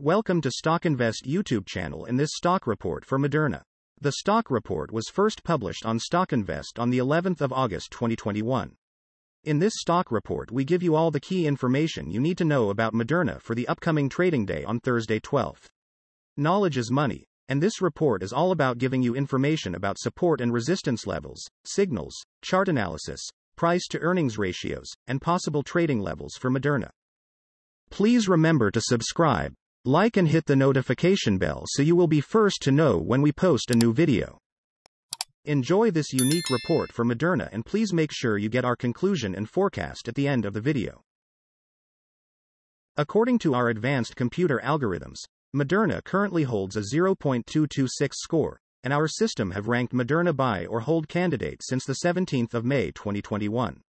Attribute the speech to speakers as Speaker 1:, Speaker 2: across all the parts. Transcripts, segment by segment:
Speaker 1: Welcome to Stock Invest YouTube channel in this stock report for Moderna. The stock report was first published on Stock Invest on the 11th of August 2021. In this stock report we give you all the key information you need to know about Moderna for the upcoming trading day on Thursday 12th. Knowledge is money, and this report is all about giving you information about support and resistance levels, signals, chart analysis, price to earnings ratios, and possible trading levels for Moderna. Please remember to subscribe like and hit the notification bell so you will be first to know when we post a new video. Enjoy this unique report for Moderna and please make sure you get our conclusion and forecast at the end of the video. According to our advanced computer algorithms, Moderna currently holds a 0.226 score, and our system have ranked Moderna buy or hold candidate since the 17th of May 2021.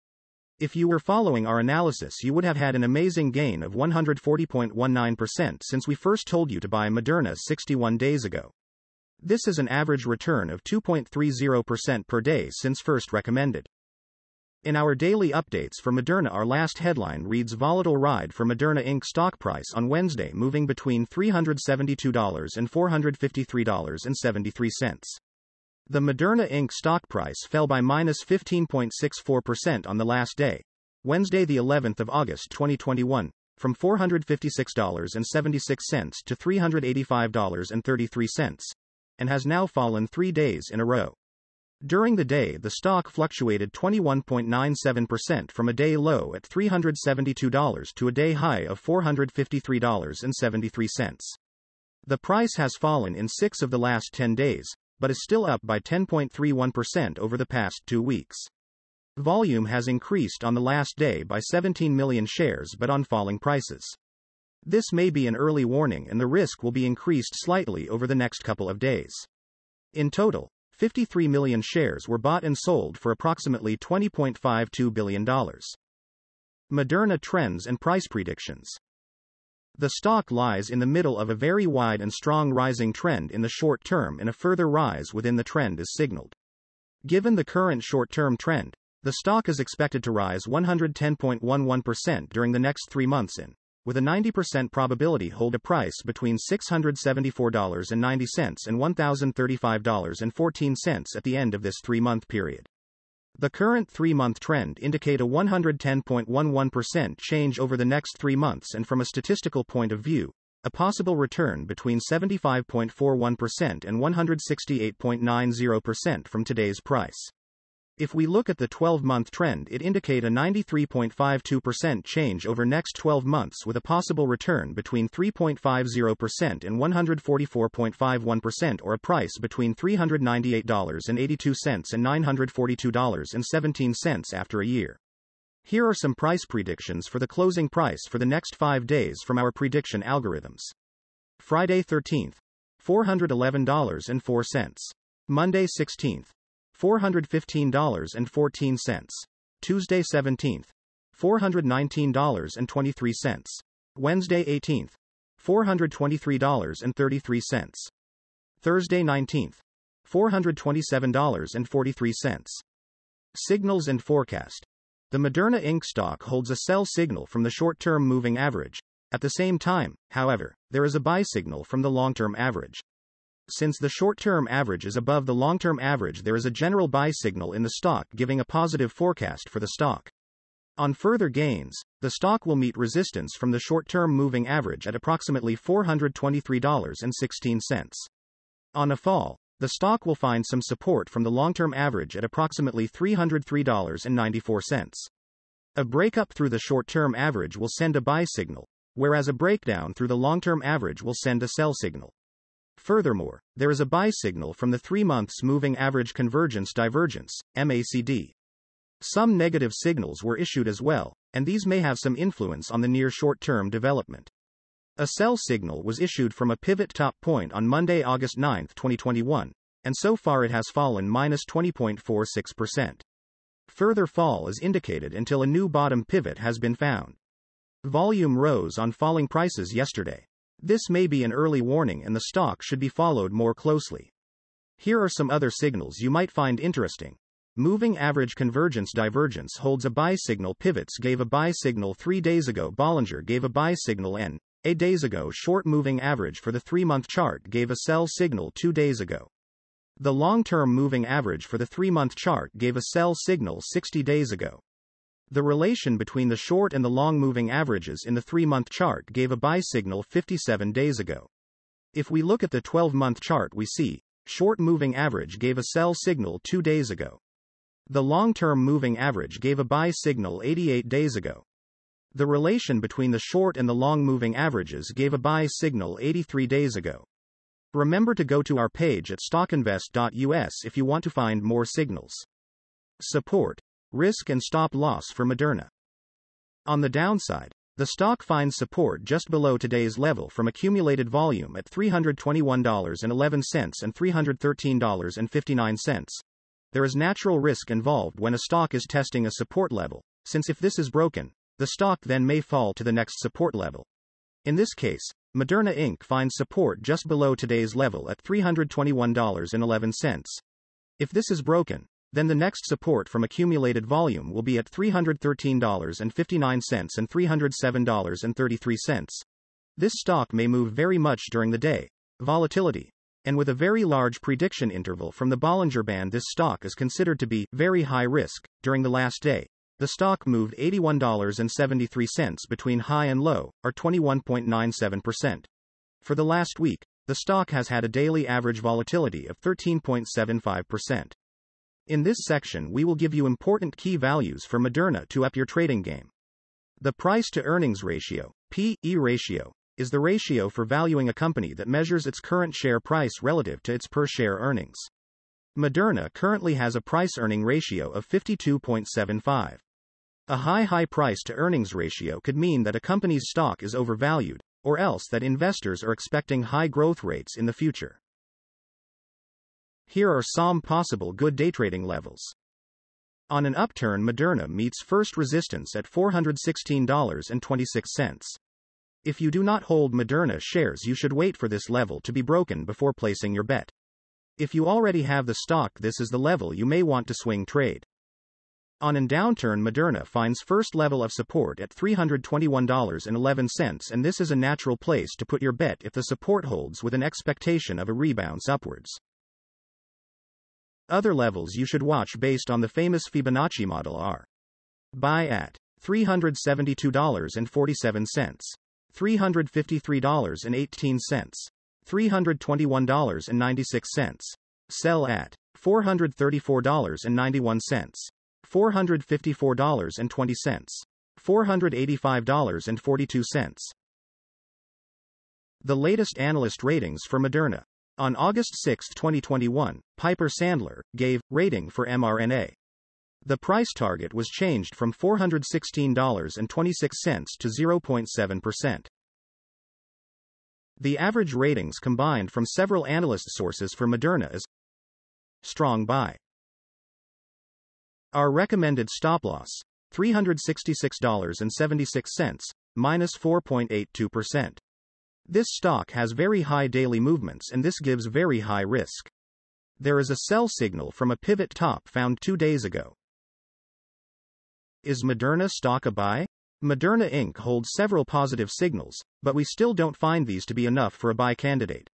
Speaker 1: If you were following our analysis, you would have had an amazing gain of 140.19% since we first told you to buy Moderna 61 days ago. This is an average return of 2.30% per day since first recommended. In our daily updates for Moderna, our last headline reads Volatile Ride for Moderna Inc. stock price on Wednesday moving between $372 and $453.73. The Moderna Inc. stock price fell by minus 15.64% on the last day, Wednesday, the 11th of August 2021, from $456.76 to $385.33, and has now fallen three days in a row. During the day, the stock fluctuated 21.97% from a day low at $372 to a day high of $453.73. The price has fallen in six of the last 10 days, but is still up by 10.31% over the past two weeks. Volume has increased on the last day by 17 million shares but on falling prices. This may be an early warning and the risk will be increased slightly over the next couple of days. In total, 53 million shares were bought and sold for approximately $20.52 billion. Moderna trends and price predictions. The stock lies in the middle of a very wide and strong rising trend in the short term and a further rise within the trend is signaled. Given the current short-term trend, the stock is expected to rise 110.11% during the next 3 months in with a 90% probability hold a price between $674.90 and $1035.14 at the end of this 3-month period. The current three-month trend indicate a 110.11% change over the next three months and from a statistical point of view, a possible return between 75.41% and 168.90% from today's price. If we look at the 12-month trend it indicate a 93.52% change over next 12 months with a possible return between 3.50% and 144.51% or a price between $398.82 and $942.17 after a year. Here are some price predictions for the closing price for the next 5 days from our prediction algorithms. Friday 13th, $411.04. Monday 16th, $415.14. Tuesday 17th, $419.23. Wednesday 18th, $423.33. Thursday 19th, $427.43. Signals and forecast. The Moderna Inc. stock holds a sell signal from the short term moving average. At the same time, however, there is a buy signal from the long term average. Since the short-term average is above the long-term average there is a general buy signal in the stock giving a positive forecast for the stock. On further gains, the stock will meet resistance from the short-term moving average at approximately $423.16. On a fall, the stock will find some support from the long-term average at approximately $303.94. A breakup through the short-term average will send a buy signal, whereas a breakdown through the long-term average will send a sell signal. Furthermore, there is a buy signal from the 3 months moving average convergence divergence, MACD. Some negative signals were issued as well, and these may have some influence on the near short term development. A sell signal was issued from a pivot top point on Monday, August 9, 2021, and so far it has fallen minus 20.46%. Further fall is indicated until a new bottom pivot has been found. Volume rose on falling prices yesterday. This may be an early warning and the stock should be followed more closely. Here are some other signals you might find interesting. Moving average convergence divergence holds a buy signal pivots gave a buy signal 3 days ago Bollinger gave a buy signal N. A days ago short moving average for the 3 month chart gave a sell signal 2 days ago. The long-term moving average for the 3-month chart gave a sell signal 60 days ago. The relation between the short and the long moving averages in the 3-month chart gave a buy signal 57 days ago. If we look at the 12-month chart we see, short moving average gave a sell signal 2 days ago. The long-term moving average gave a buy signal 88 days ago. The relation between the short and the long moving averages gave a buy signal 83 days ago. Remember to go to our page at stockinvest.us if you want to find more signals. Support, risk and stop loss for Moderna. On the downside, the stock finds support just below today's level from accumulated volume at $321.11 and $313.59. There is natural risk involved when a stock is testing a support level, since if this is broken, the stock then may fall to the next support level. In this case, Moderna Inc. finds support just below today's level at $321.11. If this is broken, then the next support from accumulated volume will be at $313.59 and $307.33. This stock may move very much during the day. Volatility. And with a very large prediction interval from the Bollinger Band, this stock is considered to be very high risk during the last day. The stock moved $81.73 between high and low, or 21.97%. For the last week, the stock has had a daily average volatility of 13.75%. In this section, we will give you important key values for Moderna to up your trading game. The price to earnings ratio, P/E ratio, is the ratio for valuing a company that measures its current share price relative to its per share earnings. Moderna currently has a price earning ratio of 52.75. A high high price to earnings ratio could mean that a company's stock is overvalued, or else that investors are expecting high growth rates in the future. Here are some possible good day trading levels. On an upturn, Moderna meets first resistance at $416.26. If you do not hold Moderna shares, you should wait for this level to be broken before placing your bet. If you already have the stock, this is the level you may want to swing trade. On a downturn, Moderna finds first level of support at $321.11, and this is a natural place to put your bet if the support holds with an expectation of a rebounds upwards. Other levels you should watch based on the famous Fibonacci model are buy at $372.47, $353.18, $321.96, sell at $434.91. $454.20. $485.42. The latest analyst ratings for Moderna. On August 6, 2021, Piper Sandler gave rating for mRNA. The price target was changed from $416.26 to 0.7%. The average ratings combined from several analyst sources for Moderna is strong buy. Our recommended stop loss $366.76, minus 4.82%. This stock has very high daily movements and this gives very high risk. There is a sell signal from a pivot top found two days ago. Is Moderna stock a buy? Moderna Inc. holds several positive signals, but we still don't find these to be enough for a buy candidate.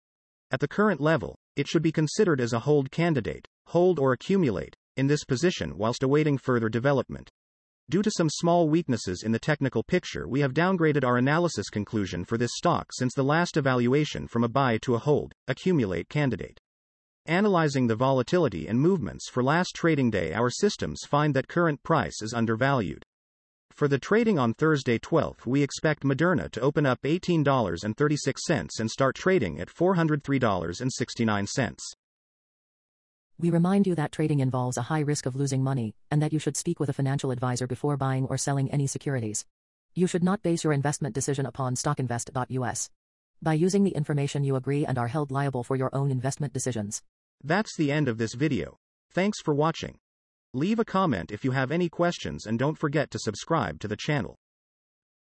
Speaker 1: At the current level, it should be considered as a hold candidate, hold or accumulate, in this position whilst awaiting further development. Due to some small weaknesses in the technical picture, we have downgraded our analysis conclusion for this stock since the last evaluation from a buy to a hold, accumulate candidate. Analyzing the volatility and movements for last trading day, our systems find that current price is undervalued. For the trading on Thursday 12th, we expect Moderna to open up $18.36 and start trading at $403.69.
Speaker 2: We remind you that trading involves a high risk of losing money, and that you should speak with a financial advisor before buying or selling any securities. You should not base your investment decision upon stockinvest.us. By using the information you agree and are held liable for your own investment decisions.
Speaker 1: That's the end of this video. Thanks for watching. Leave a comment if you have any questions and don't forget to subscribe to the channel.